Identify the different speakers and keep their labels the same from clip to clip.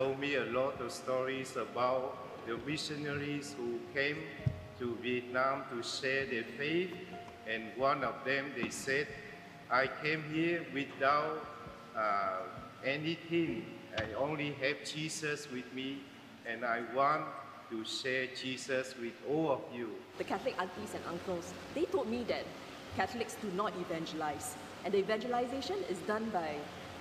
Speaker 1: told me a lot of stories about the missionaries who came to Vietnam to share their faith. And one of them, they said, I came here without uh, anything. I only have Jesus with me, and I want to share Jesus with all of you.
Speaker 2: The Catholic aunties and uncles, they told me that Catholics do not evangelize. And the evangelization is done by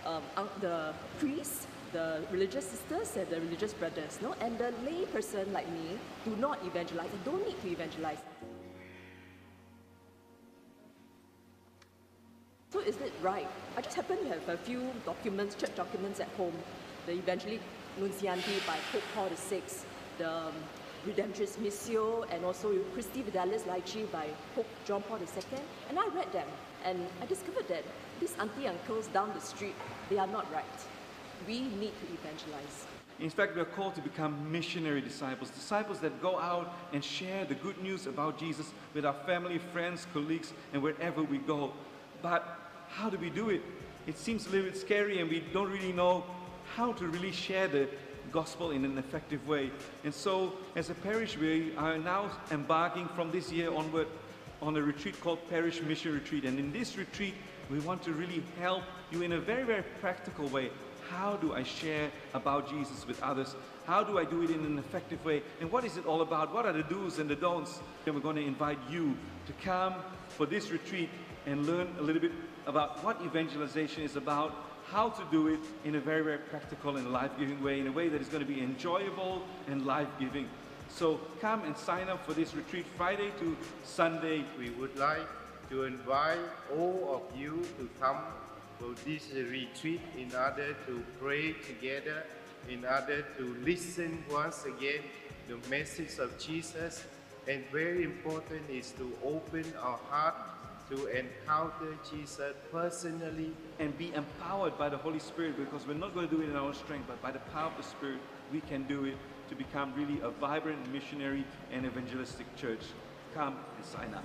Speaker 2: um, the priests, the religious sisters, and the religious brothers. No? And the lay person like me do not evangelize. I don't need to evangelize. So is it right? I just happen to have a few documents, church documents at home. The Evangelic Nunciante by Pope Paul VI, the um, Redemptoris Missio, and also Christi Fidelis Laici by Pope John Paul II. And I read them, and I discovered that these auntie uncles down the street, they are not right. We need to evangelize.
Speaker 3: In fact, we are called to become missionary disciples, disciples that go out and share the good news about Jesus with our family, friends, colleagues, and wherever we go. But how do we do it? It seems a little bit scary, and we don't really know how to really share the gospel in an effective way. And so, as a parish, we are now embarking from this year onward on a retreat called Parish Mission Retreat. And in this retreat, we want to really help you in a very, very practical way. How do I share about Jesus with others? How do I do it in an effective way? And what is it all about? What are the do's and the don'ts? And we're going to invite you to come for this retreat and learn a little bit about what evangelization is about, how to do it in a very, very practical and life-giving way, in a way that is going to be enjoyable and life-giving. So come and sign up for this retreat Friday to Sunday.
Speaker 1: We would like to invite all of you to come for this is a retreat in order to pray together, in order to listen once again the message of Jesus. And very important is to open our heart to encounter Jesus personally
Speaker 3: and be empowered by the Holy Spirit because we're not going to do it in our strength, but by the power of the Spirit, we can do it to become really a vibrant missionary and evangelistic church. Come and sign up.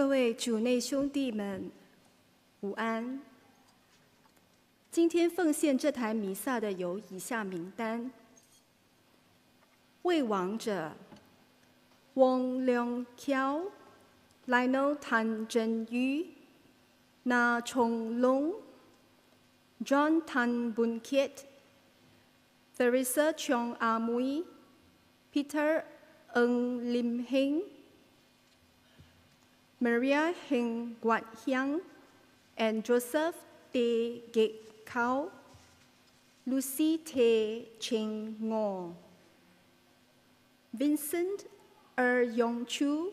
Speaker 4: 各位主内兄弟们，午安。今天奉献这台弥撒的有以下名单：为王者汪良桥、Lionel 谭振宇、那崇龙、John Tan Boon Kiat、Theresa Chong Amui、Peter Ng Lim Heng、Maria Heng Guat Hiang, and Joseph Tê Gek Kao, Lucy Tê Cheng Ngo, Vincent Er Yong Chu,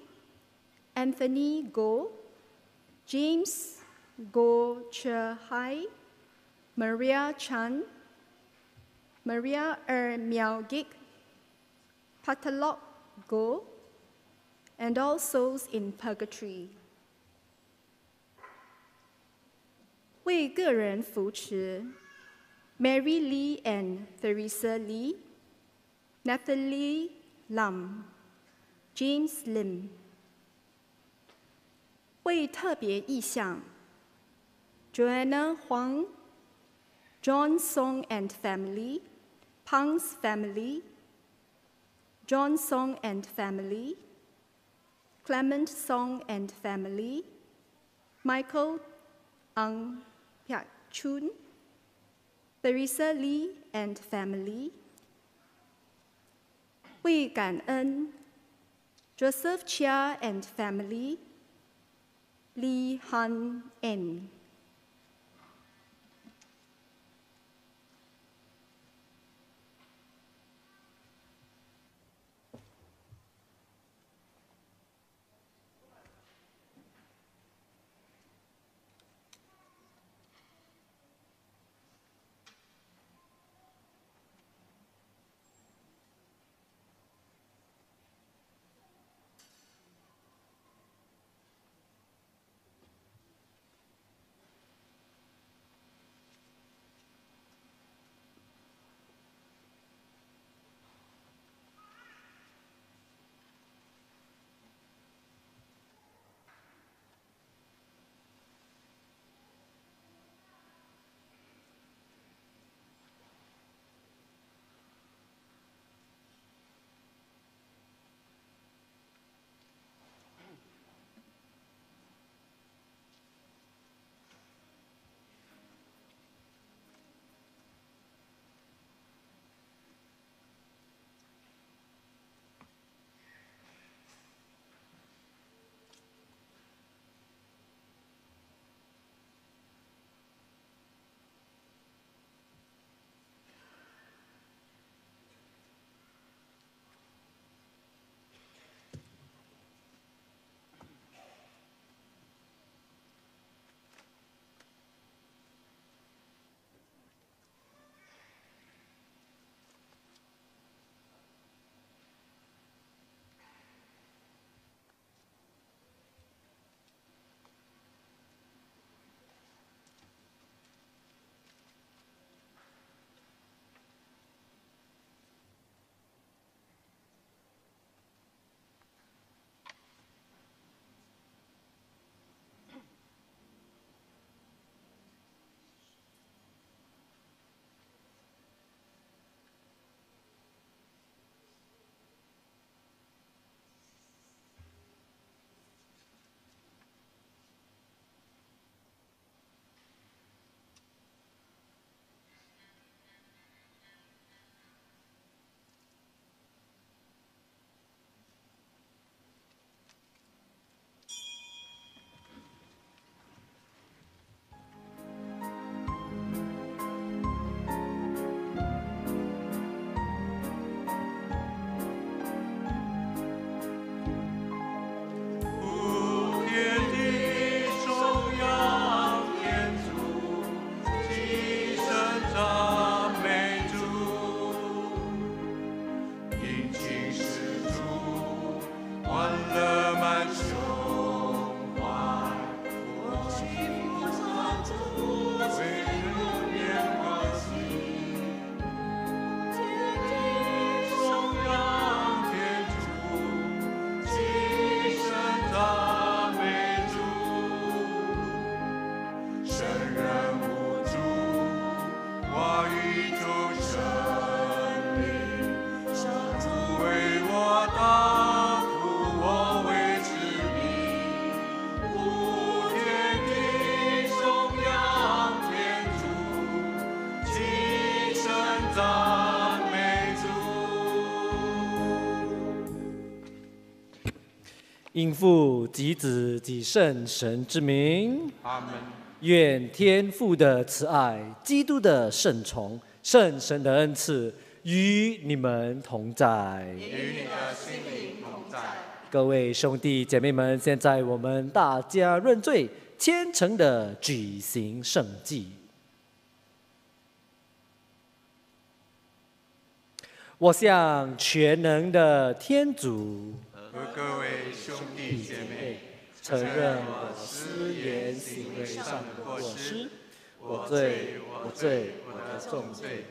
Speaker 4: Anthony Go, James Go Che Hai, Maria Chan, Maria Er Miao Gik, Patalok Go, and all souls in purgatory. 为个人扶持，Mary Lee and Theresa Lee, Natalie Lam, James Lim。为特别意向，Joanna Huang, John Song and family, Pang's family, John Song and family, Clement Song and family, Michael Ang Pya Chun, Theresa Lee and family, Hui Gan En, Joseph Chia and family, Lee Han En.
Speaker 5: 应父及子及圣神之名，
Speaker 3: 阿门。
Speaker 5: 愿天父的慈爱、基督的圣宠、圣神的恩赐与你们同在。
Speaker 3: 与你的心灵同在。
Speaker 5: 各位兄弟姐妹们，现在我们大家认罪，虔诚的举行圣祭。我向全能的天主
Speaker 3: 和各位兄弟姐妹，
Speaker 5: 承认我思言行为上的过失，我罪，我罪，我的重罪。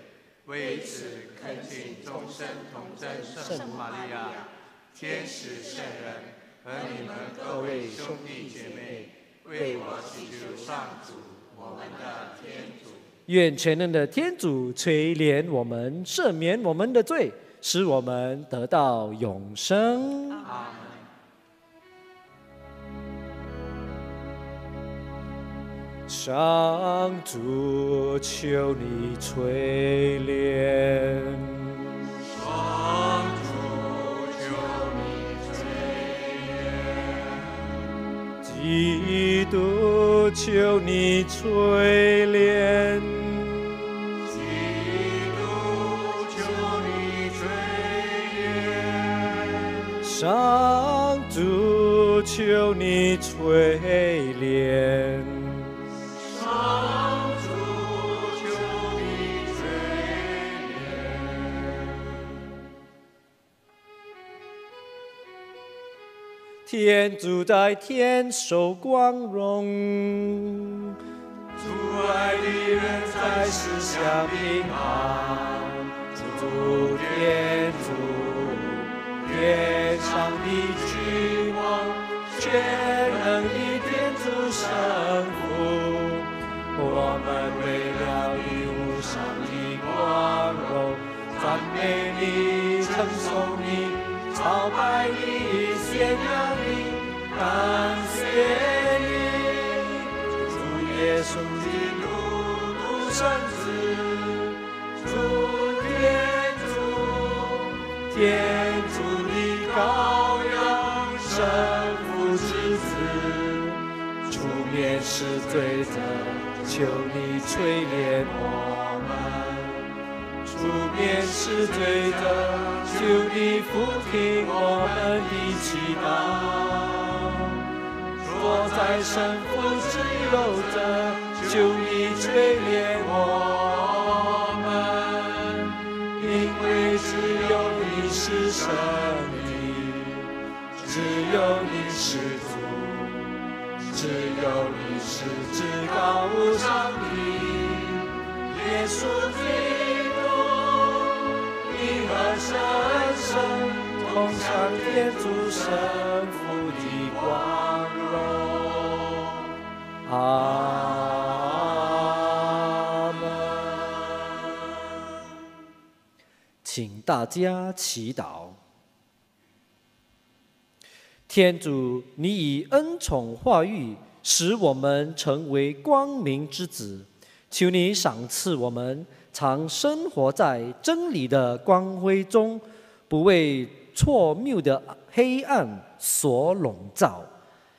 Speaker 3: 为此，恳请终身同真圣母玛利亚、天使圣人和你们各位兄弟姐妹，为我祈求上主，我们的天主。
Speaker 5: 愿全能的天主垂怜我们，赦免我们的罪，使我们得到永生。上主，求你垂怜。
Speaker 3: 上主，求你垂怜。
Speaker 5: 基督，求你垂怜。上主，求你垂怜。
Speaker 3: 上主，求你垂怜
Speaker 5: 天主在天受光荣，
Speaker 3: 主爱的人在世享平安。
Speaker 5: 主天主，天上的君王，却能的天主圣父，我们为了你无上的光荣，赞美你，罪者，求你垂怜我们。出面是罪者，求你抚平我们的祈祷。若在神父之佑者，求你垂怜我们，因为只有你是上帝，只有你是主，只有你至高无上的耶稣基督，你和神圣同享天主圣父的光荣。阿门。请大家祈祷。天主，你以恩宠化育，使我们成为光明之子。求你赏赐我们，常生活在真理的光辉中，不为错谬的黑暗所笼罩。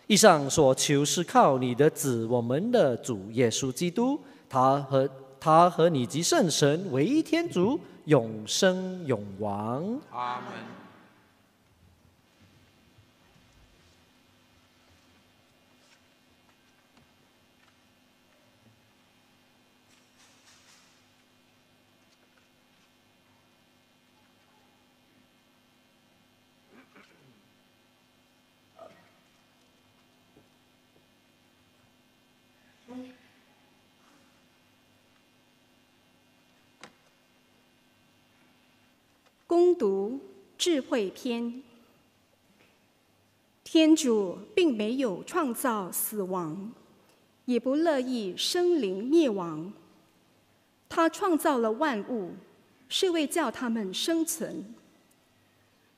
Speaker 5: 以上所求是靠你的子，我们的主耶稣基督，他和他和你及圣神唯一天主，永生永王。
Speaker 3: 阿门。
Speaker 4: 攻读智慧篇。天主并没有创造死亡，也不乐意生灵灭亡。他创造了万物，是为叫他们生存。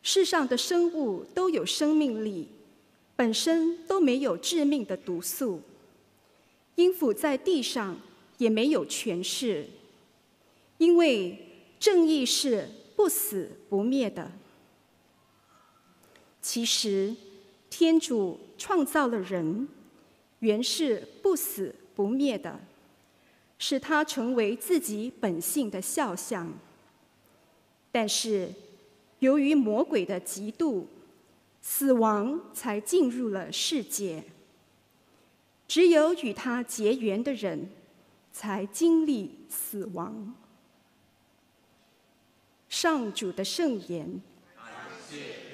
Speaker 4: 世上的生物都有生命力，本身都没有致命的毒素。阴府在地上也没有权势，因为正义是不死不灭的。其实，天主创造了人，原是不死不灭的，使他成为自己本性的肖像。但是，由于魔鬼的嫉妒，死亡才进入了世界。只有与他结缘的人，才经历死亡。上主的圣言。
Speaker 6: 上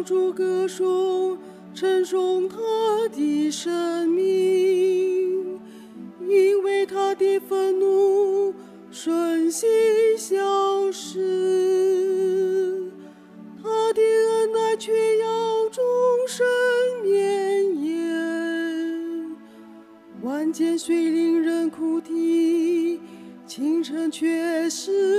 Speaker 6: 向上主歌颂，称颂他的生命，因为他的愤怒瞬息消失，他的恩爱却要终身绵延。晚间虽令人哭啼，清晨却
Speaker 7: 是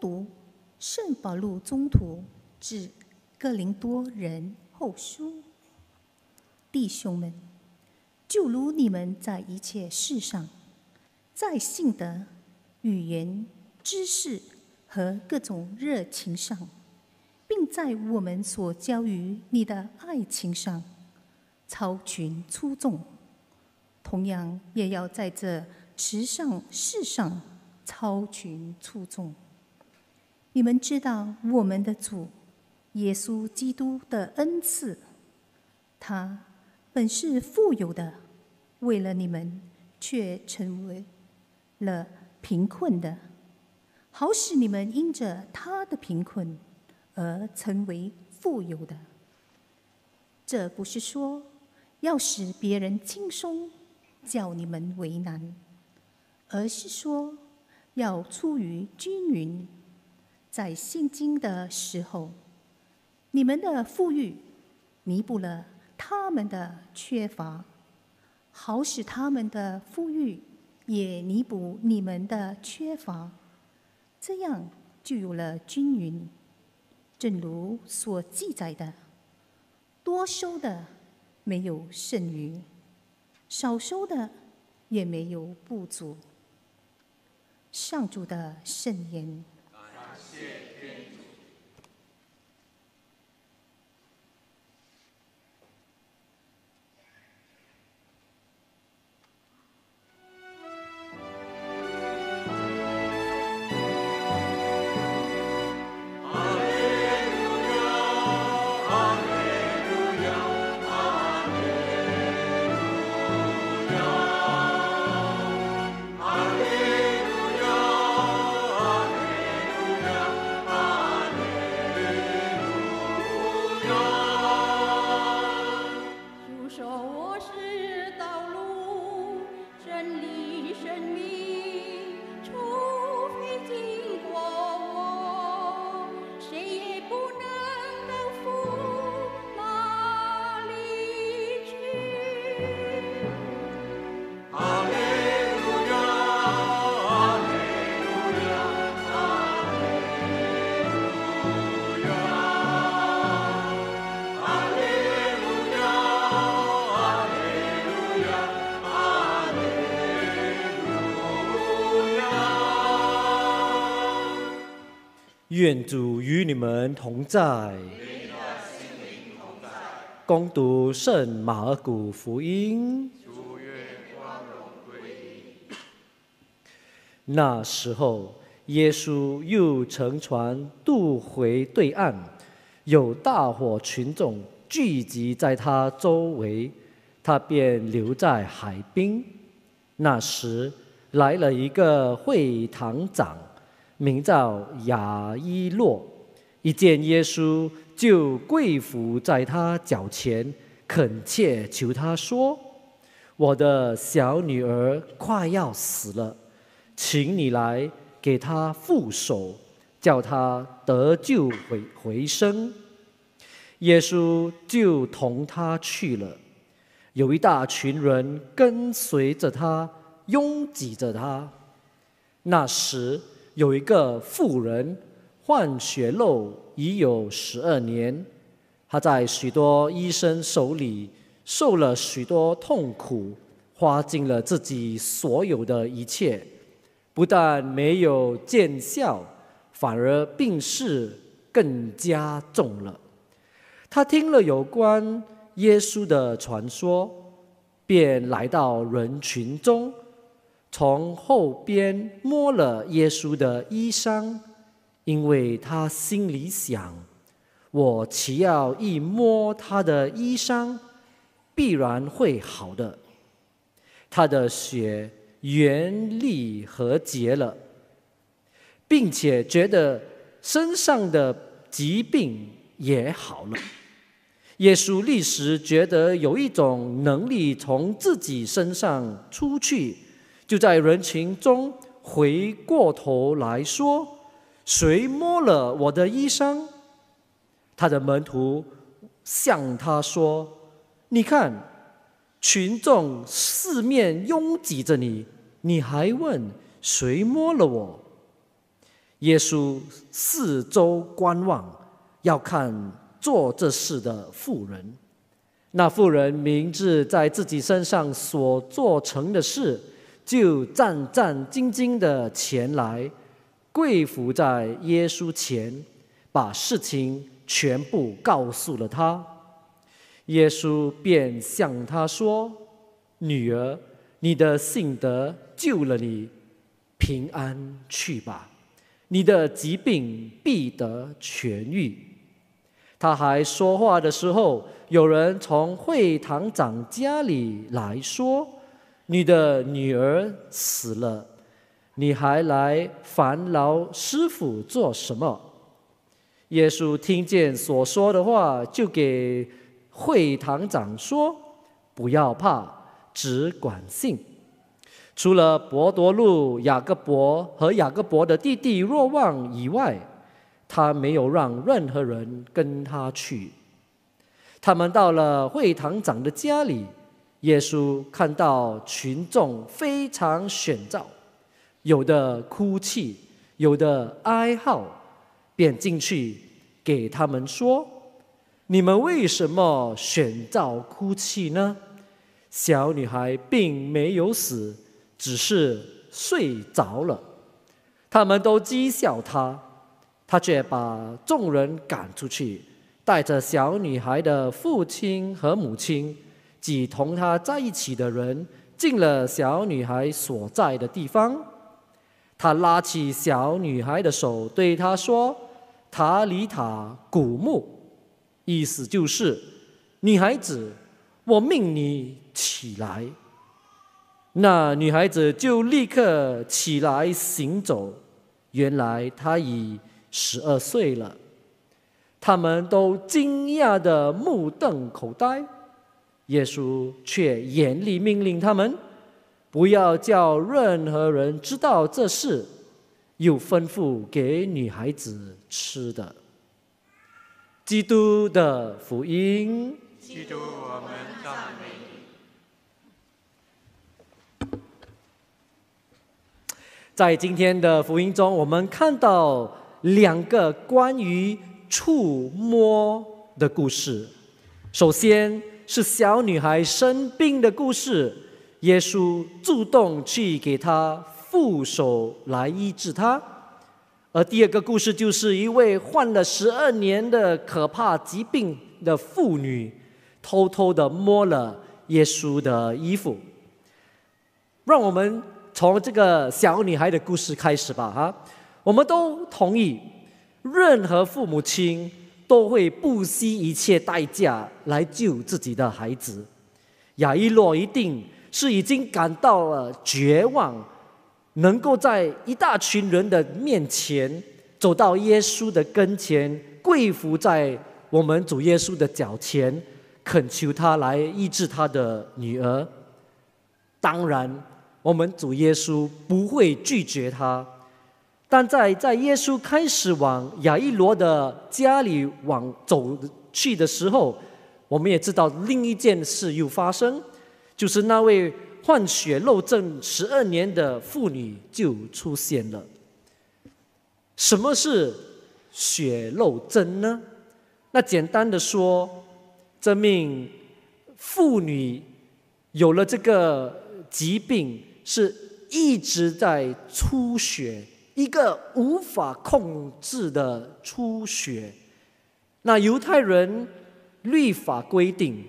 Speaker 7: 读圣保禄宗徒致哥林多人后书，弟兄们，就如你们在一切事上，在性德、语言、知识和各种热情上，并在我们所教于你的爱情上，超群出众，同样也要在这时尚事上超群出众。你们知道我们的主耶稣基督的恩赐，他本是富有的，为了你们却成为了贫困的，好使你们因着他的贫困而成为富有的。这不是说要使别人轻松，叫你们为难，而是说要出于均匀。在现今的时候，你们的富裕弥补了他们的缺乏，好使他们的富裕也弥补你们的缺乏，这样就有了均匀。正如所记载的，多收的没有剩余，少收的也没有不足。上主的圣言。
Speaker 5: 愿主与你们同在。攻读圣马尔谷福音。那时候，耶稣又乘船渡回对岸，有大伙群众聚集在他周围，他便留在海滨。那时来了一个会堂长，名叫雅伊洛，一见耶稣就跪伏在他脚前，恳切求他说：“我的小女儿快要死了，请你来给她覆手，叫她得救回回生。”耶稣就同他去了，有一大群人跟随着他，拥挤着他。那时有一个妇人患血漏已有十二年，她在许多医生手里受了许多痛苦，花尽了自己所有的一切，不但没有见效，反而病势更加重了。他听了有关耶稣的传说，便来到人群中，从后边摸了耶稣的衣裳，因为他心里想：我岂要一摸他的衣裳，必然会好的。他的血原力和结了，并且觉得身上的疾病也好了。耶稣立时觉得有一种能力从自己身上出去，就在人群中回过头来说：“谁摸了我的衣裳？”他的门徒向他说：“你看，群众四面拥挤着你，你还问谁摸了我？”耶稣四周观望，要看。做这事的妇人，那妇人明知在自己身上所做成的事，就战战兢兢的前来，跪伏在耶稣前，把事情全部告诉了他。耶稣便向他说：“女儿，你的信德救了你，平安去吧，你的疾病必得痊愈。”他还说话的时候，有人从会堂长家里来说：“你的女儿死了，你还来烦劳师傅做什么？”耶稣听见所说的话，就给会堂长说：“不要怕，只管信。除了伯多禄、雅各伯和雅各伯的弟弟若望以外。”他没有让任何人跟他去。他们到了会堂长的家里，耶稣看到群众非常喧噪，有的哭泣，有的哀号，便进去给他们说：“你们为什么喧噪哭泣呢？小女孩并没有死，只是睡着了。”他们都讥笑他，他却把众人赶出去，带着小女孩的父亲和母亲及同他在一起的人，进了小女孩所在的地方。他拉起小女孩的手，对她说：“塔里塔古木”，意思就是：“女孩子，我命你起来。”那女孩子就立刻起来行走。原来她已十二岁了。他们都惊讶的目瞪口呆。耶稣却严厉命令他们，不要叫任何人知道这事，又吩咐给女孩子吃的。基督的福音。
Speaker 3: 基督，我们赞美。
Speaker 5: 在今天的福音中，我们看到两个关于触摸的故事。首先是小女孩生病的故事，耶稣主动去给她负手来医治她。而第二个故事就是一位患了十二年的可怕疾病的妇女，偷偷的摸了耶稣的衣服。让我们从这个小女孩的故事开始吧，哈！我们都同意，任何父母亲都会不惜一切代价来救自己的孩子。亚伊洛一定是已经感到了绝望。能够在一大群人的面前走到耶稣的跟前，跪伏在我们主耶稣的脚前，恳求他来医治他的女儿。当然，我们主耶稣不会拒绝他。但在在耶稣开始往亚伊罗的家里往走去的时候，我们也知道另一件事又发生，就是那位。患血漏症十二年的妇女就出现了。什么是血漏症呢？那简单的说，这名妇女有了这个疾病，是一直在出血，一个无法控制的出血。那犹太人律法规定。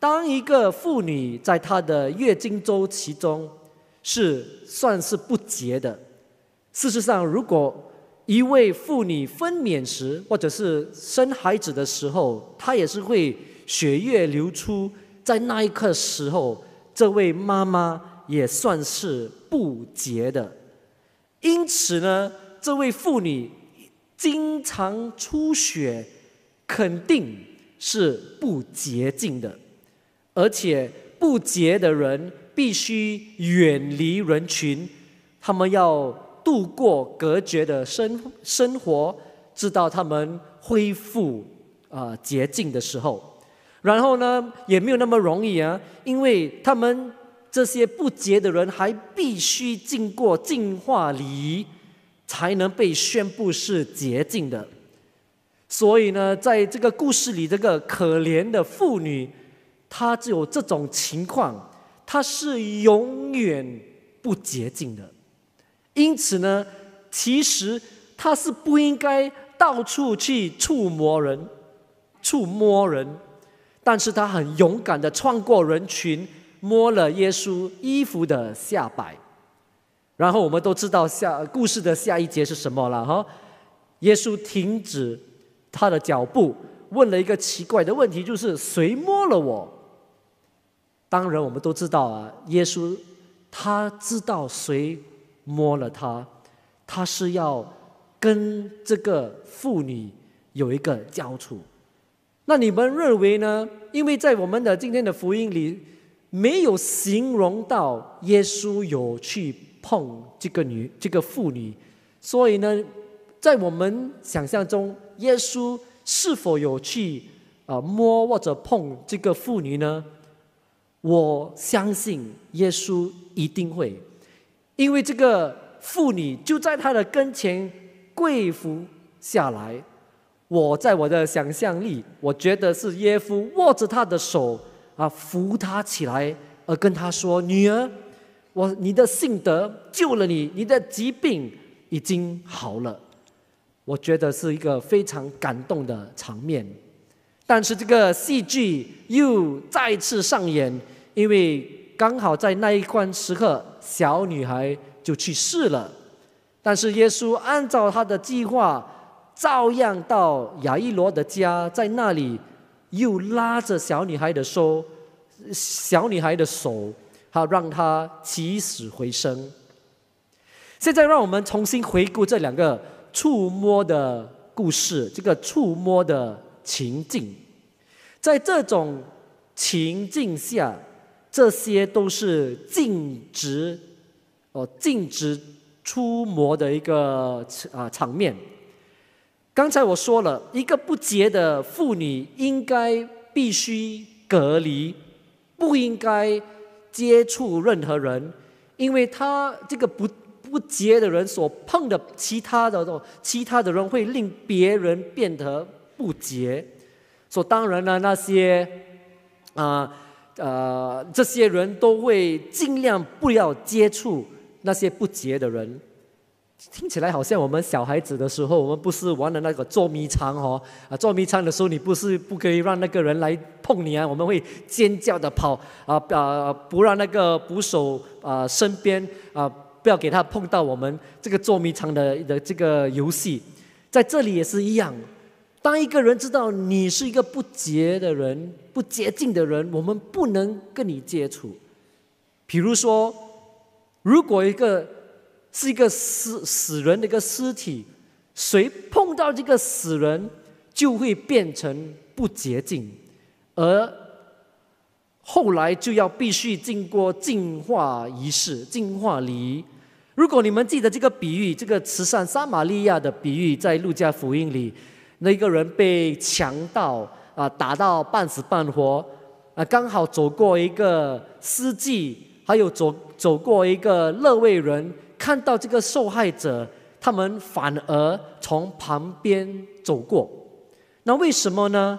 Speaker 5: 当一个妇女在她的月经周期中是算是不洁的。事实上，如果一位妇女分娩时或者是生孩子的时候，她也是会血液流出，在那一刻时候，这位妈妈也算是不洁的。因此呢，这位妇女经常出血，肯定是不洁净的。而且不洁的人必须远离人群，他们要度过隔绝的生生活，直到他们恢复啊洁净的时候。然后呢，也没有那么容易啊，因为他们这些不洁的人还必须经过净化礼仪，才能被宣布是洁净的。所以呢，在这个故事里，这个可怜的妇女。她只有这种情况，她是永远不洁净的。因此呢，其实她是不应该到处去触摸人、触摸人，但是她很勇敢的穿过人群，摸了耶稣衣服的下摆。然后我们都知道下故事的下一节是什么了哈？耶稣停止他的脚步，问了一个奇怪的问题，就是谁摸了我？当然，我们都知道啊，耶稣他知道谁摸了他，他是要跟这个妇女有一个交处。那你们认为呢？因为在我们的今天的福音里，没有形容到耶稣有去碰这个女这个妇女，所以呢，在我们想象中，耶稣是否有去啊摸或者碰这个妇女呢？我相信耶稣一定会，因为这个妇女就在他的跟前跪伏下来。我在我的想象力，我觉得是耶夫握着他的手啊，扶他起来，而跟他说：“女儿，我你的信德救了你，你的疾病已经好了。”我觉得是一个非常感动的场面。但是这个戏剧又再次上演，因为刚好在那一关时刻，小女孩就去世了。但是耶稣按照他的计划。照样到亚伊罗的家，在那里又拉着小女孩的手，小女孩的手，好让她起死回生。现在让我们重新回顾这两个触摸的故事，这个触摸的情境，在这种情境下，这些都是禁止哦禁止触摸的一个啊场面。刚才我说了一个不洁的妇女应该必须隔离，不应该接触任何人，因为他这个不不洁的人所碰的其他的其他的人会令别人变得不洁。所当然了，那些啊呃这些人都会尽量不要接触那些不洁的人。听起来好像我们小孩子的时候，我们不是玩的那个捉迷藏哦啊，捉迷藏的时候，你不是不可以让那个人来碰你啊，我们会尖叫的跑啊啊，不让那个捕手啊身边啊，不要给他碰到我们这个捉迷藏的的这个游戏，在这里也是一样。当一个人知道你是一个不洁的人、不洁净的人，我们不能跟你接触。比如说，如果一个。是一个死死人的一个尸体，谁碰到这个死人，就会变成不洁净，而后来就要必须经过净化仪式、净化礼仪。如果你们记得这个比喻，这个慈善撒玛利亚的比喻，在路加福音里，那个人被强盗啊打到半死半活，啊刚好走过一个司机，还有走走过一个乐位人。看到这个受害者，他们反而从旁边走过，那为什么呢？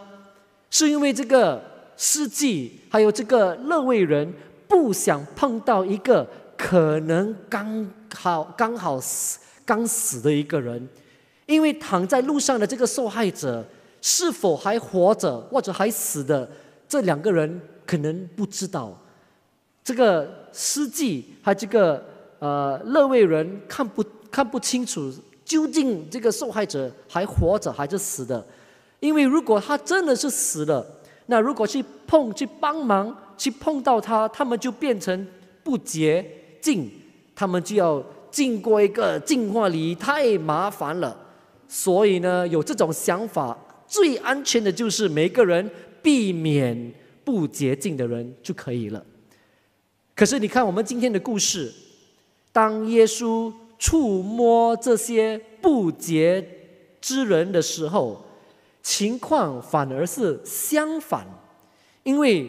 Speaker 5: 是因为这个司机还有这个乐位人不想碰到一个可能刚好刚好死刚死的一个人，因为躺在路上的这个受害者是否还活着或者还死的，这两个人可能不知道。这个司机还这个。呃，乐位人看不看不清楚究竟这个受害者还活着还是死的，因为如果他真的是死了，那如果去碰去帮忙去碰到他，他们就变成不洁净，他们就要经过一个净化礼，太麻烦了。所以呢，有这种想法，最安全的就是每个人避免不洁净的人就可以了。可是你看我们今天的故事。当耶稣触摸这些不洁之人的时候，情况反而是相反，因为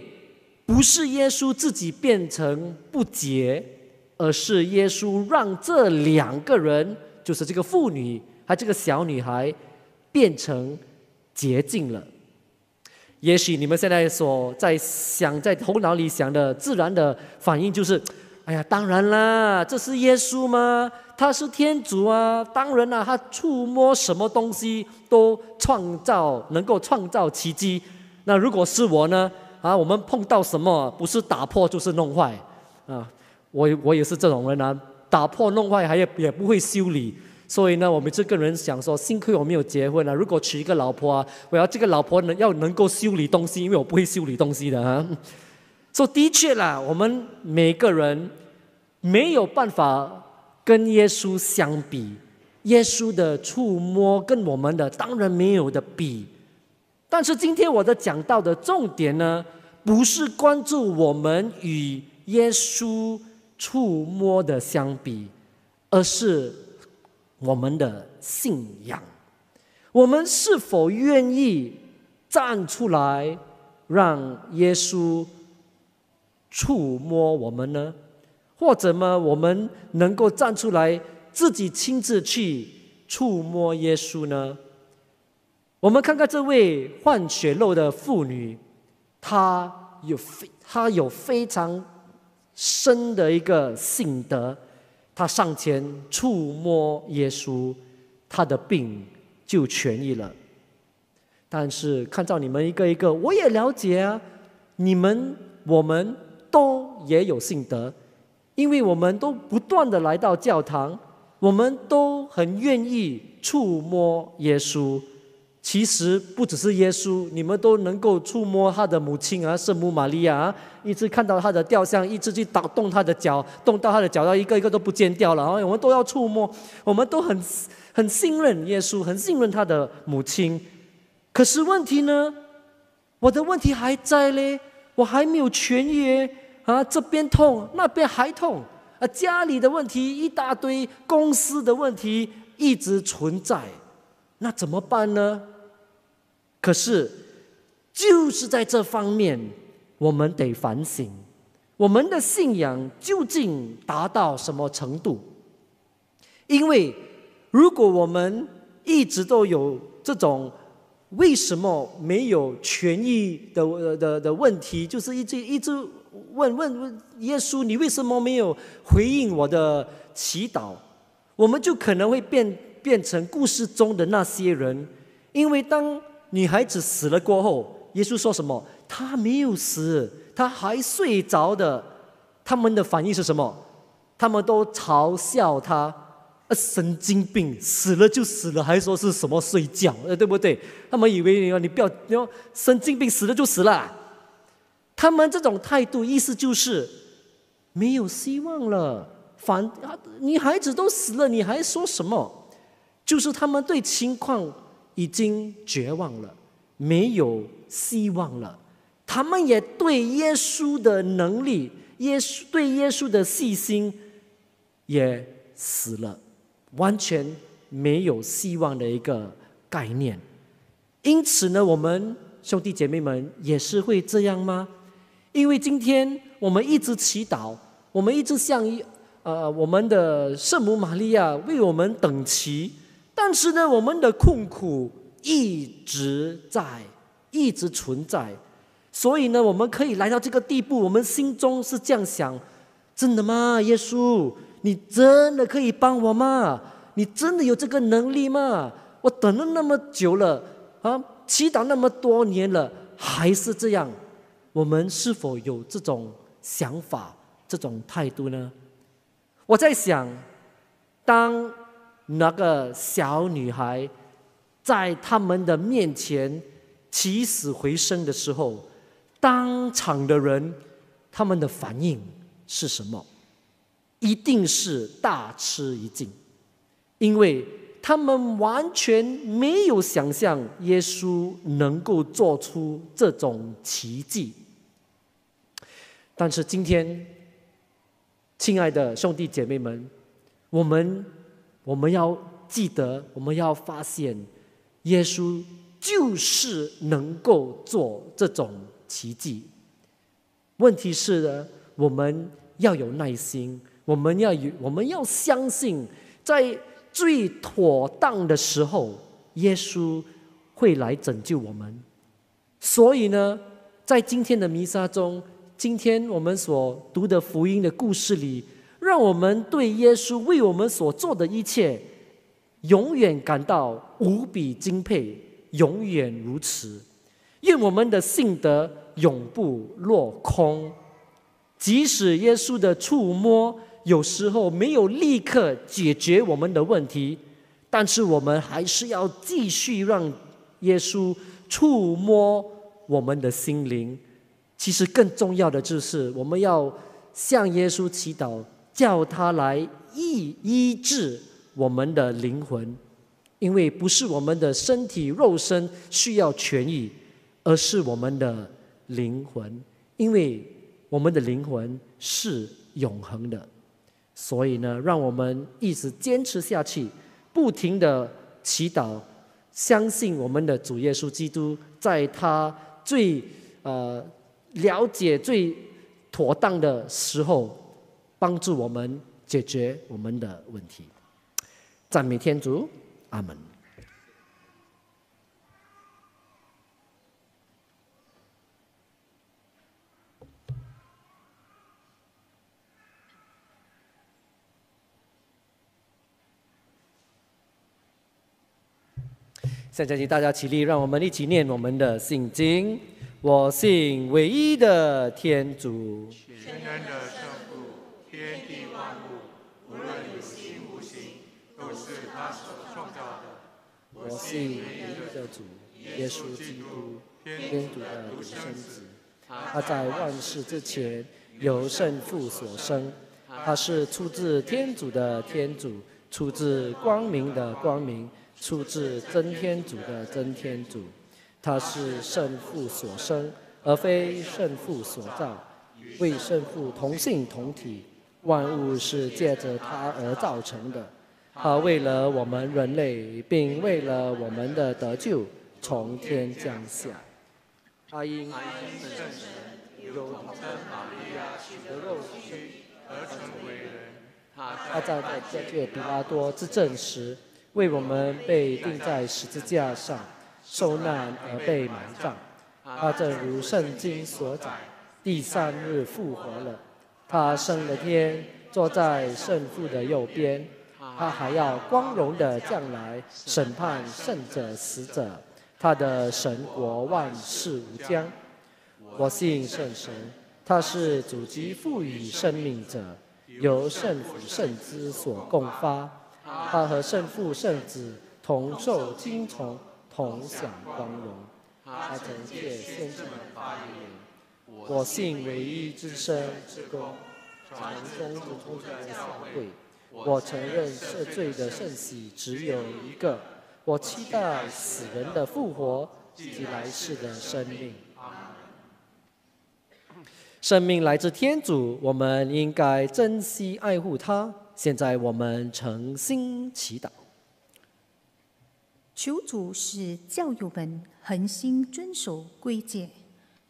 Speaker 5: 不是耶稣自己变成不洁，而是耶稣让这两个人，就是这个妇女和这个小女孩，变成洁净了。也许你们现在所在想，在头脑里想的自然的反应就是。哎呀，当然啦，这是耶稣吗？他是天主啊，当然啦，他触摸什么东西都创造，能够创造奇迹。那如果是我呢？啊，我们碰到什么，不是打破就是弄坏啊？我我也是这种人啊，打破弄坏还也也不会修理。所以呢，我们这个人想说，幸亏我没有结婚啊。如果娶一个老婆啊，我要这个老婆能要能够修理东西，因为我不会修理东西的啊。说的确啦，我们每个人没有办法跟耶稣相比，耶稣的触摸跟我们的当然没有的比。但是今天我的讲到的重点呢，不是关注我们与耶稣触摸的相比，而是我们的信仰，我们是否愿意？站出来，让耶稣触摸我们呢？或者呢，我们能够站出来，自己亲自去触摸耶稣呢？我们看看这位患血肉的妇女，她有非她有非常深的一个信德，她上前触摸耶稣，她的病就痊愈了。但是看到你们一个一个，我也了解啊，你们我们都也有信德，因为我们都不断的来到教堂，我们都很愿意触摸耶稣。其实不只是耶稣，你们都能够触摸他的母亲啊，圣母玛利亚，一直看到他的雕像，一直去打动他的脚，动到他的脚，到一个一个都不见掉了然后！我们都要触摸，我们都很很信任耶稣，很信任他的母亲。可是问题呢？我的问题还在嘞，我还没有痊愈啊！这边痛，那边还痛啊！家里的问题一大堆，公司的问题一直存在，那怎么办呢？可是，就是在这方面，我们得反省，我们的信仰究竟达到什么程度？因为如果我们一直都有这种为什么没有权益的的的问题，就是一直一直问问问耶稣，你为什么没有回应我的祈祷？我们就可能会变变成故事中的那些人，因为当女孩子死了过后，耶稣说什么？她没有死，她还睡着的。他们的反应是什么？他们都嘲笑他，呃，神经病，死了就死了，还说是什么睡觉，呃，对不对？他们以为你你不要，你说神经病死了就死了。他们这种态度，意思就是没有希望了。反啊，女孩子都死了，你还说什么？就是他们对情况。已经绝望了，没有希望了。他们也对耶稣的能力、耶稣对耶稣的细心也死了，完全没有希望的一个概念。因此呢，我们兄弟姐妹们也是会这样吗？因为今天我们一直祈祷，我们一直向一呃我们的圣母玛利亚为我们等祈。但是呢，我们的困苦一直在，一直存在，所以呢，我们可以来到这个地步，我们心中是这样想：真的吗？耶稣，你真的可以帮我吗？你真的有这个能力吗？我等了那么久了啊，祈祷那么多年了，还是这样。我们是否有这种想法、这种态度呢？我在想，当。那个小女孩在他们的面前起死回生的时候，当场的人他们的反应是什么？一定是大吃一惊，因为他们完全没有想象耶稣能够做出这种奇迹。但是今天，亲爱的兄弟姐妹们，我们。我们要记得，我们要发现，耶稣就是能够做这种奇迹。问题是呢，我们要有耐心，我们要有，我们要相信，在最妥当的时候，耶稣会来拯救我们。所以呢，在今天的弥撒中，今天我们所读的福音的故事里。让我们对耶稣为我们所做的一切，永远感到无比敬佩，永远如此。愿我们的信德永不落空。即使耶稣的触摸有时候没有立刻解决我们的问题，但是我们还是要继续让耶稣触摸我们的心灵。其实更重要的就是，我们要向耶稣祈祷。叫他来医医治我们的灵魂，因为不是我们的身体肉身需要痊愈，而是我们的灵魂，因为我们的灵魂是永恒的。所以呢，让我们一直坚持下去，不停的祈祷，相信我们的主耶稣基督，在他最呃了解、最妥当的时候，帮助我们解决我们的问题。赞美天主，阿门。现在请大家起立，让我们一起念我们的圣经。我信唯一的天主，
Speaker 8: 全能的圣父，天地万物，无论有形无形，都是他所创造的。
Speaker 5: 我信唯一的主耶稣基督，天主的独生子。他在万世之前由圣父所生，他是出自天主的天主，出自光明的光明，出自真天主的真天主。他是圣父所生，而非圣父所造，为圣父同性同体，万物是借着他而造成的。他为了我们人类，并为了我们的得救，从天降下。他因
Speaker 8: 圣神由童贞玛利亚取得肉躯而成为人。
Speaker 5: 他在在借比拉多之证时，为我们被钉在十字架上。受难而被埋葬，他正如圣经所载，第三日复活了。他升了天，坐在圣父的右边。他还要光荣的将来审判圣者死者。他的神国万事无疆。我信圣神，他是主及赋予生命者，由圣父圣子所共发。他和圣父圣子同受精虫。同享光荣，他曾借先知们发言：“我信唯一之生之功，传宗之出的教会。我承认赦罪的圣喜只有一个。我期待死人的复活及来世的生命。生命来自天主，我们应该珍惜爱护它。现在我们诚心祈祷。”
Speaker 7: 求主使教友们恒心遵守规戒，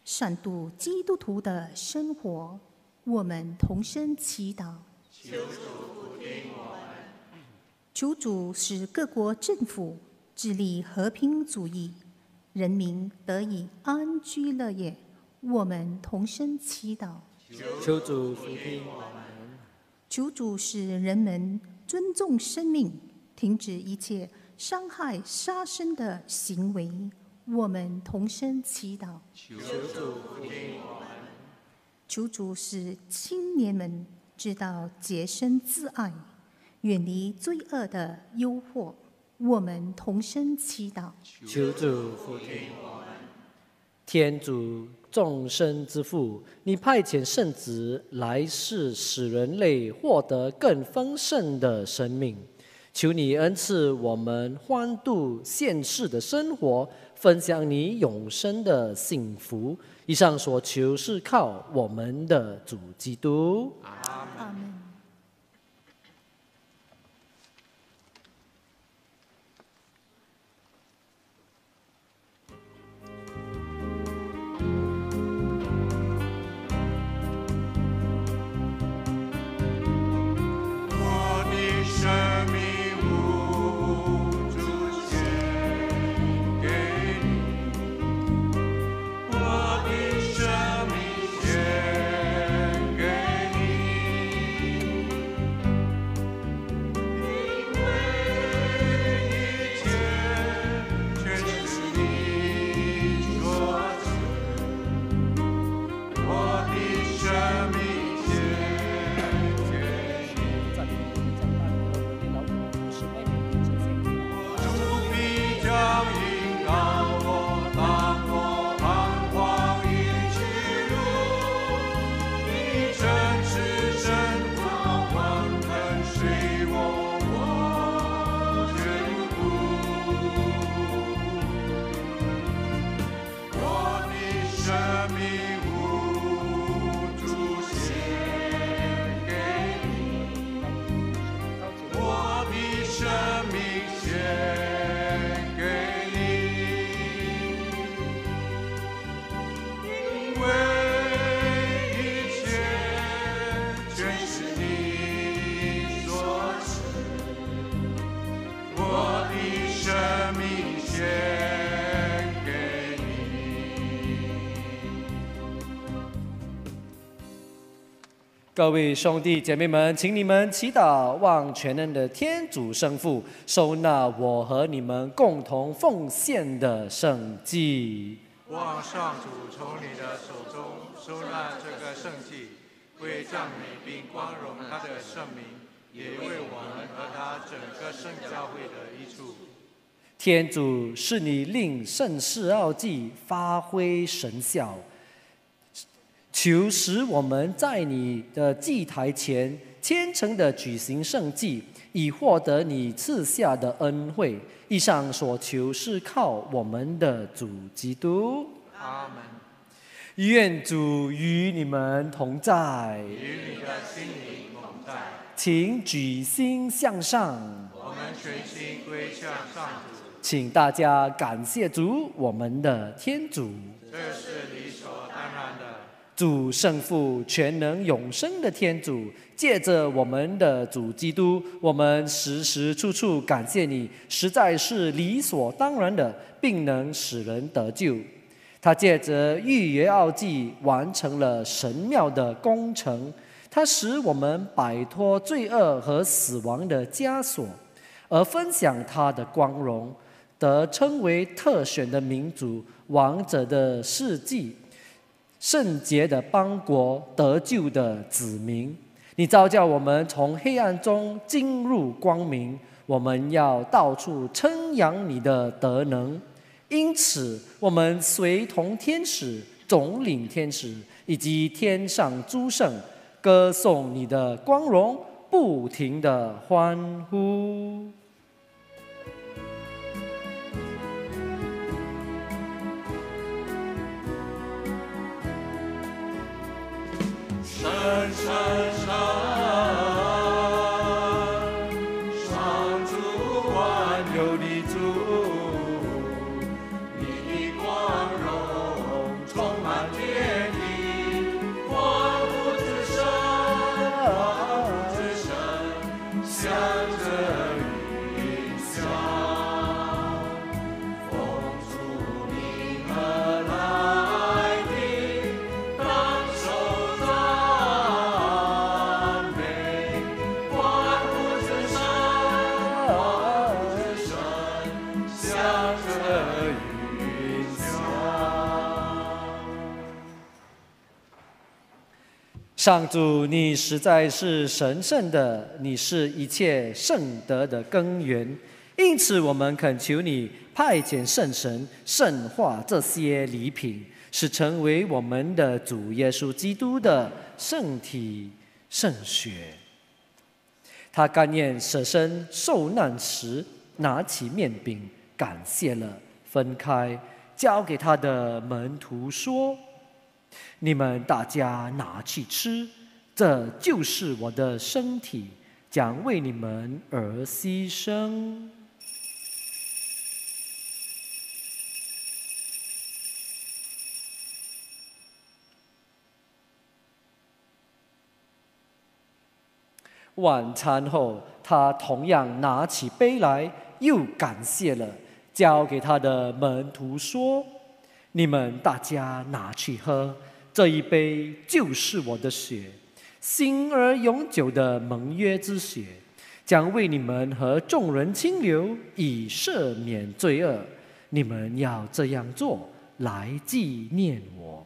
Speaker 7: 善度基督徒的生活。我们同声祈祷。
Speaker 8: 求主听我们。
Speaker 7: 求主使各国政府致力和平主义，人民得以安居乐业。我们同声祈祷。
Speaker 5: 求主听我们。
Speaker 7: 求主使人们尊重生命，停止一切。伤害、杀生的行为，我们同声祈祷。
Speaker 8: 求主听我们。
Speaker 7: 求主使青年们知道洁身自爱，远离罪恶的诱惑。我们同声祈祷。
Speaker 5: 求主听我们。天主众生之父，你派遣圣子来世，使人类获得更丰盛的生命。求你恩赐我们欢度现世的生活，分享你永生的幸福。以上所求是靠我们的主基督。
Speaker 7: 阿门。
Speaker 5: 各位兄弟姐妹们，请你们祈祷，望全能的天主圣父收纳我和你们共同奉献的圣祭。
Speaker 8: 望上主从你的手中收纳这个圣祭，为赞美并光荣他的圣名，也为我们和他整个圣教会的益处。
Speaker 5: 天主是你令圣事奥祭发挥神效，求使我们在你的祭台前虔诚的举行圣祭，以获得你赐下的恩惠。以上所求是靠我们的主基督。
Speaker 8: 阿门。
Speaker 5: 愿主与你们同在，
Speaker 8: 与你的心灵同在，
Speaker 5: 请举心向上。
Speaker 8: 我们全心归向上主，
Speaker 5: 请大家感谢主，我们的天主。
Speaker 8: 这是理所当然的。
Speaker 5: 主圣父全能永生的天主，借着我们的主基督，我们时时处处感谢你，实在是理所当然的，并能使人得救。他借着预约奥祭完成了神庙的工程，他使我们摆脱罪恶和死亡的枷锁，而分享他的光荣，得称为特选的民族、王者的事迹。圣洁的邦国，得救的子民，你召叫我们从黑暗中进入光明，我们要到处称扬你的德能。因此，我们随同天使、总领天使以及天上诸圣，歌颂你的光荣，不停的欢呼。
Speaker 8: 神
Speaker 5: 上主，你实在是神圣的，你是一切圣德的根源。因此，我们恳求你派遣圣神圣化这些礼品，使成为我们的主耶稣基督的圣体圣血。他甘愿舍身受难时，拿起面饼，感谢了，分开，交给他的门徒说。你们大家拿去吃，这就是我的身体，将为你们而牺牲。晚餐后，他同样拿起杯来，又感谢了，交给他的门徒说：“你们大家拿去喝，这一杯就是我的血，新而永久的盟约之血，将为你们和众人清流，以赦免罪恶。你们要这样做，来纪念我。”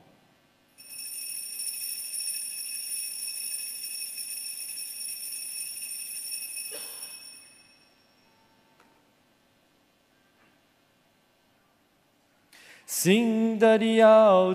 Speaker 5: 新的的奥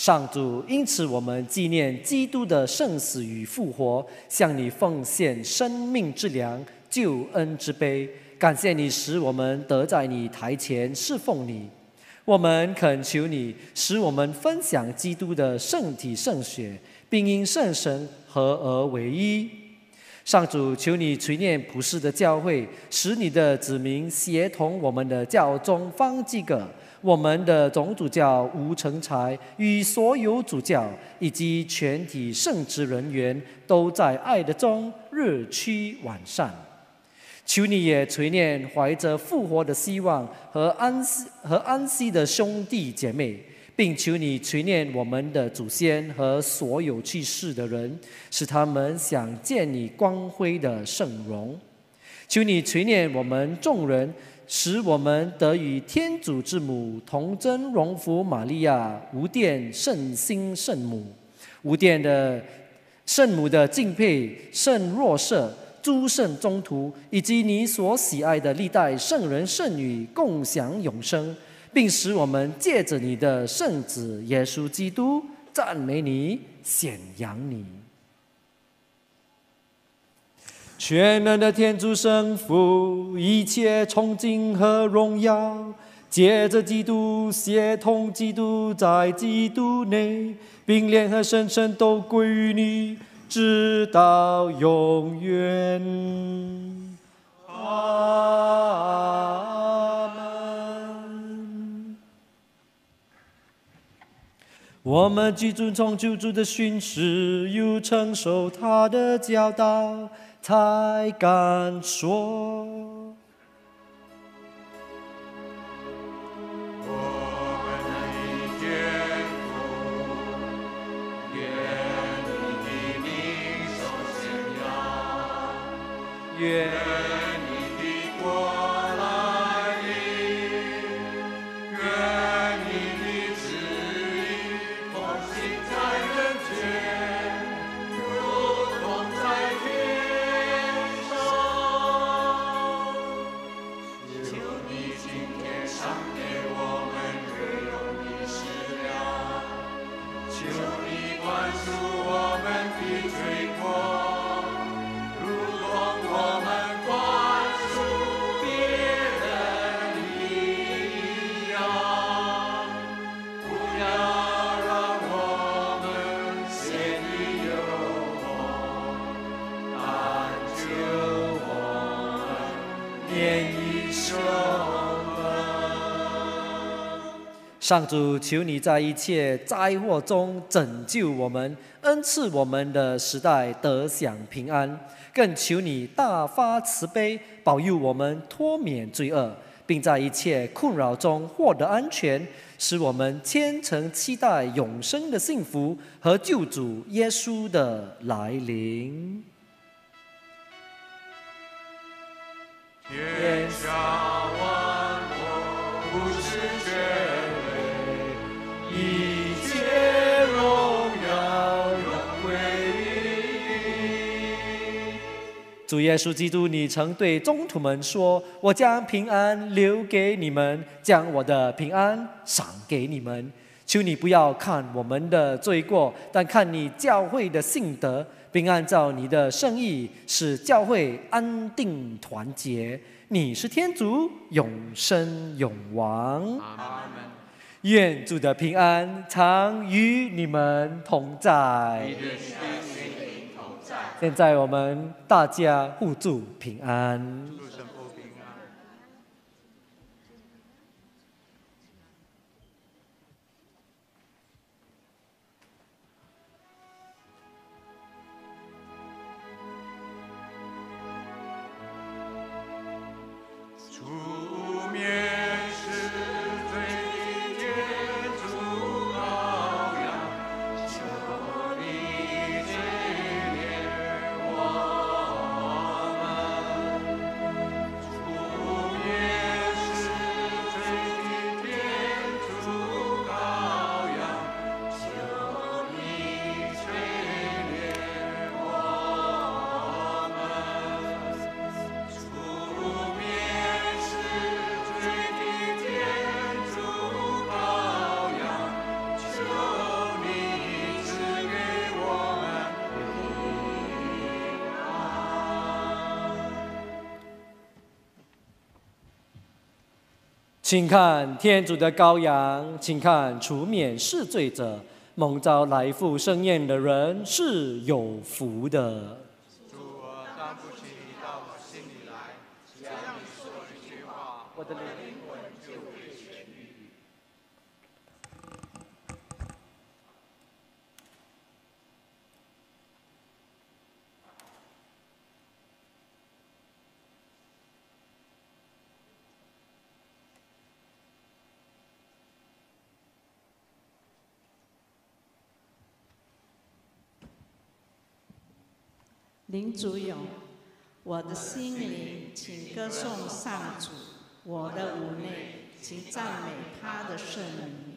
Speaker 5: 上主，因此我们纪念基督的圣死与复活，向你奉献生命之粮、救恩之杯。感谢你使我们得在你台前侍奉你。我们恳求你，使我们分享基督的圣体圣血，并因圣神合而为一。上主，求你垂念普世的教会，使你的子民协同我们的教宗方济各、我们的总主教吴成才与所有主教以及全体圣职人员，都在爱的中日趋完善。求你也垂念怀着复活的希望和安息和安息的兄弟姐妹，并求你垂念我们的祖先和所有去世的人，使他们想见你光辉的圣容。求你垂念我们众人，使我们得与天主之母童真荣福玛利亚无殿圣心圣母、无殿的圣母的敬佩圣若瑟。诸圣宗徒以及你所喜爱的历代圣人圣女共享永生，并使我们借着你的圣子耶稣基督赞美你、显扬你。全能的天主圣父，一切崇敬和荣耀，借着基督协同基督在基督内，并联合神圣都归于你。直到永远。阿门。我们既遵从救主的训示，又承受他的教导，才敢说。愿上主，求你在一切灾祸中拯救我们，恩赐我们的时代得享平安。更求你大发慈悲，保佑我们脱免罪恶，并在一切困扰中获得安全，使我们虔诚期待永生的幸福和救主耶稣的来临。天下万主耶稣基督，你曾对宗徒们说：“我将平安留给你们，将我的平安赏给你们。求你不要看我们的罪过，但看你教会的信德，并按照你的圣意，使教会安定团结。你是天主，永生永王。”愿主的平安常与你们同在。现在我们大家互助平安。请看天主的羔羊，请看除免是罪者，蒙召来赴盛宴的人是有福的。主啊，当
Speaker 9: 不起，到我心
Speaker 8: 里来。只要你说一句话，我的灵。林主有，我的心灵，请歌颂上主；我的五内，请赞美他的圣名。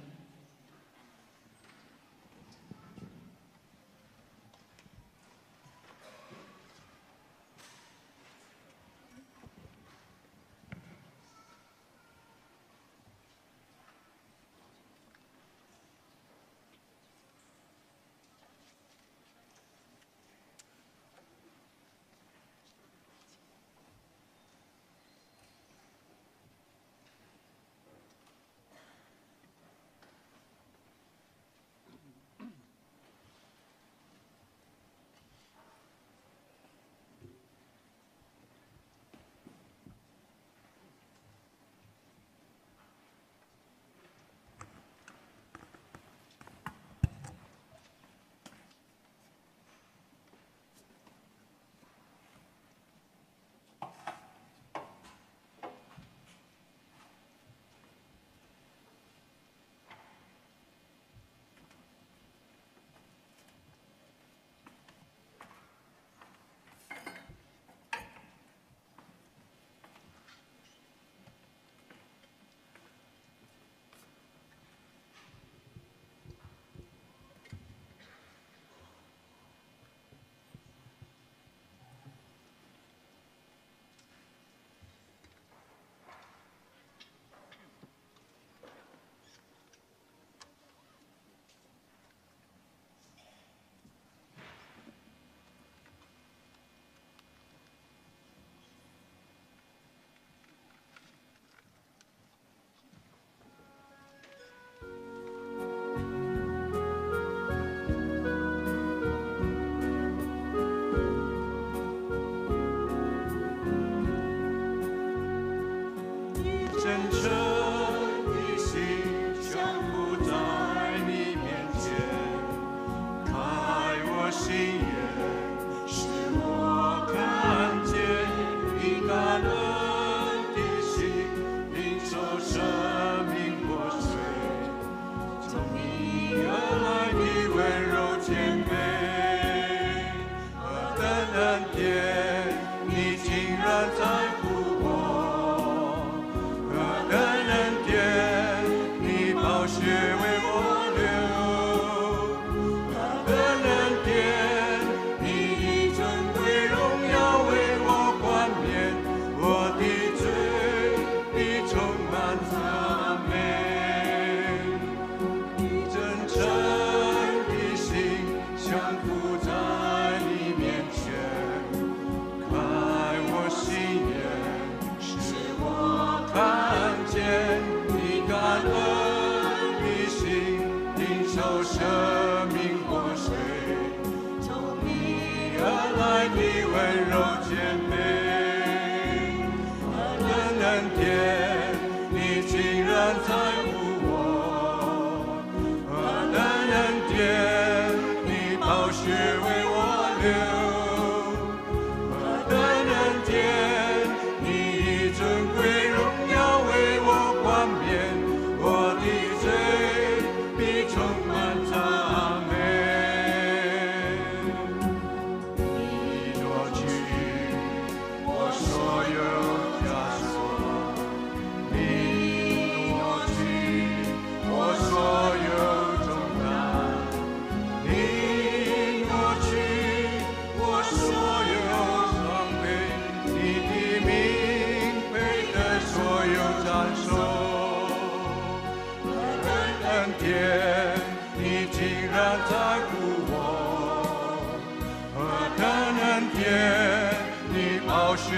Speaker 8: angel.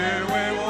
Speaker 8: here we will.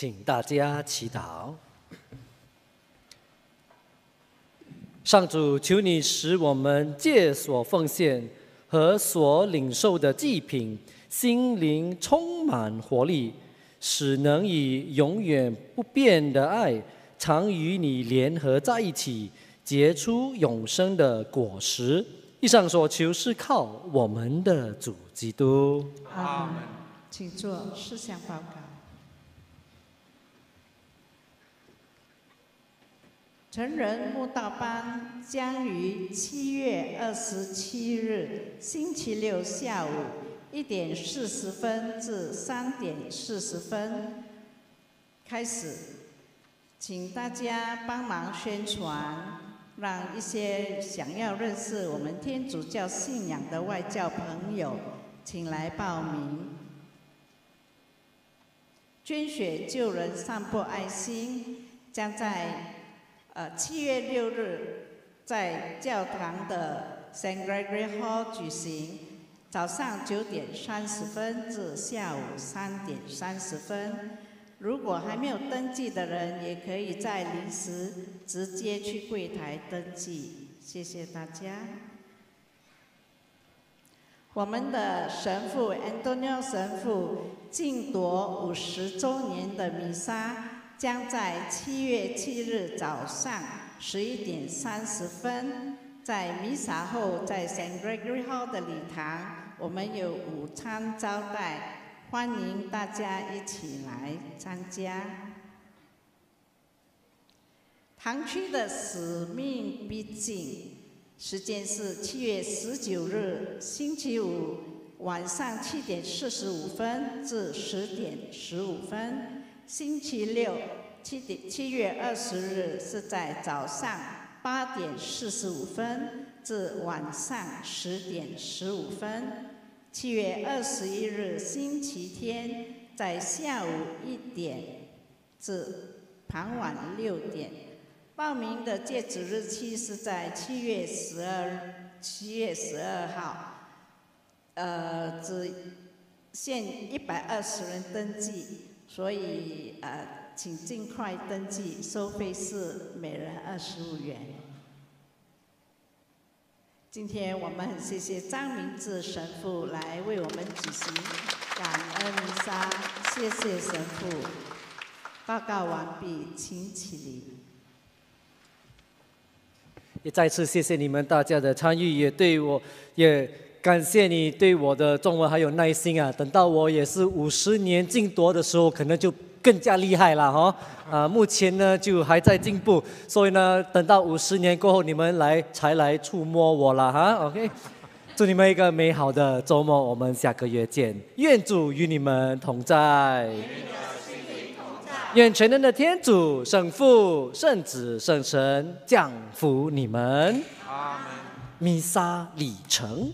Speaker 5: 请大家祈祷。上主，求你使我们借所奉献和所领受的祭品，心灵充满活力，使能以永远不变的爱，常与你联合在一起，结出永生的果实。以上所求是靠我们的主基督。
Speaker 9: 阿门。请坐思想报告。成人慕道班将于七月二十七日星期六下午一点四十分至三点四十分开始，请大家帮忙宣传，让一些想要认识我们天主教信仰的外教朋友，请来报名。捐血救人，散布爱心，将在呃七月六日在教堂的 Saint Gregory Hall 举行，早上九点三十分至下午三点三十分。如果还没有登记的人，也可以在临时直接去柜台登记。谢谢大家。我们的神父 Antonio 神父敬夺五十周年的弥撒，将在七月七日早上十一点三十分，在弥撒后，在 Saint Gregory Hall 的礼堂，我们有午餐招待，欢迎大家一起来参加。堂区的使命必近。时间是七月十九日星期五晚上七点四十五分至十点十五分。星期六七点七月二十日是在早上八点四十五分至晚上十点十五分。七月二十一日星期天在下午一点至傍晚六点。报名的截止日期是在七月十二七月十二号，呃，只限一百二十人登记，所以呃，请尽快登记，收费是每人二十五元。今天我们很谢谢张明志神父来为我们举行感恩弥撒，谢谢神父。报告完毕，请起立。
Speaker 8: 也再次谢谢你们大家的参与，也对我也感谢你对我的中文还有耐心啊。等到我也是五十年进夺的时候，可能就更加厉害了哈。啊，目前呢就还在进步，所以呢，等到五十年过后，你们来才来触摸我了哈。OK，祝你们一个美好的周末，我们下个月见。愿主与你们同在。愿全能的天主、圣父、圣子、圣神降福你们。弥撒礼成。